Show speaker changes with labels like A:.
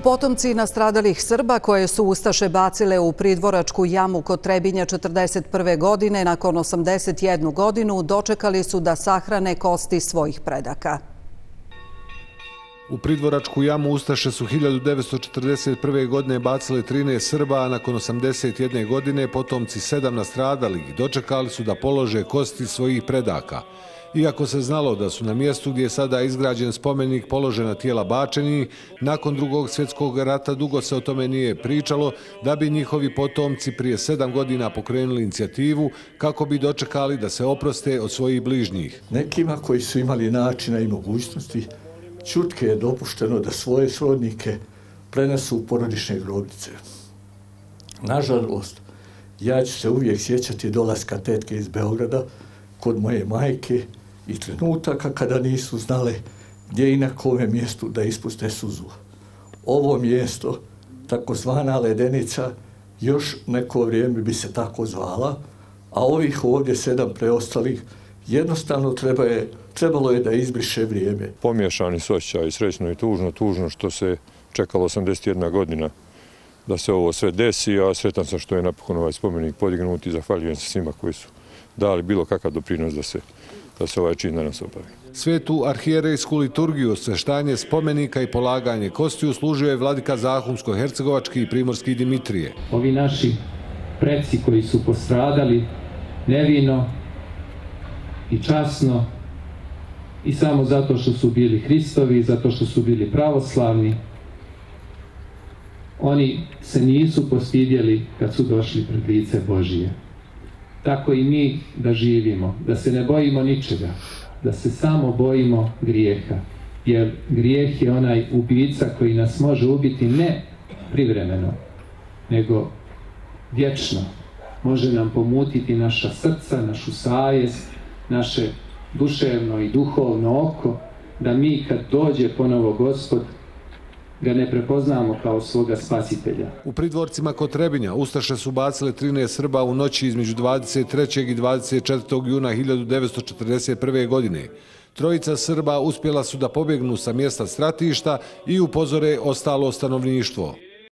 A: Potomci nastradalih Srba koje su Ustaše bacile u pridvoračku jamu kod Trebinja 1941. godine nakon 81 godinu dočekali su da sahrane kosti svojih predaka.
B: U pridvoračku jamu Ustaše su 1941. godine bacile 13 Srba, a nakon 81. godine potomci sedam nastradalih dočekali su da polože kosti svojih predaka. Iako se znalo da su na mjestu gdje je sada izgrađen spomenik položena tijela bačeni, nakon drugog svjetskog rata dugo se o tome nije pričalo da bi njihovi potomci prije sedam godina pokrenuli inicijativu kako bi dočekali da se oproste od svojih bližnjih.
C: Nekima koji su imali načina i mogućnosti, čutke je dopušteno da svoje srodnike prenesu u porodične grobnice. Nažalost, ja ću se uvijek sjećati dolaska tetke iz Beograda kod moje majke i trenutaka kada nisu znale gdje i na kome mjestu da ispuste suzu. Ovo mjesto, takozvana ledenica, još neko vrijeme bi se tako zvala, a ovih ovdje sedam preostalih jednostavno treba je, trebalo je da izbriše vrijeme.
D: Pomješani su osjećaj, srećno i tužno, tužno što se čekalo 81 godina da se ovo sve desi, a sretan sam što je napokon ovaj spomenik podignut i zahvaljujem se svima koji su dali bilo kakav doprinos da se da se ovaj čin danas obavi.
B: Svetu arhijerejsku liturgiju, sveštanje spomenika i polaganje kostiju služio je vladika Zahumsko-Hercegovački i Primorski Dimitrije.
E: Ovi naši preci koji su postradali nevino i časno i samo zato što su bili Hristovi, zato što su bili pravoslavni, oni se nisu postidjeli kad su došli pred lice Božije tako i mi da živimo, da se ne bojimo ničega, da se samo bojimo grijeha. Jer grijeh je onaj ubica koji nas može ubiti ne privremeno, nego vječno. Može nam pomutiti naša srca, našu sajest, naše duševno i duhovno oko, da mi kad dođe ponovo gospod, ga ne prepoznamo kao svoga spasitelja.
B: U pridvorcima kod Trebinja Ustaše su bacile 13 Srba u noći između 23. i 24. juna 1941. godine. Trojica Srba uspjela su da pobjegnu sa mjesta stratišta i upozore ostalo stanovništvo.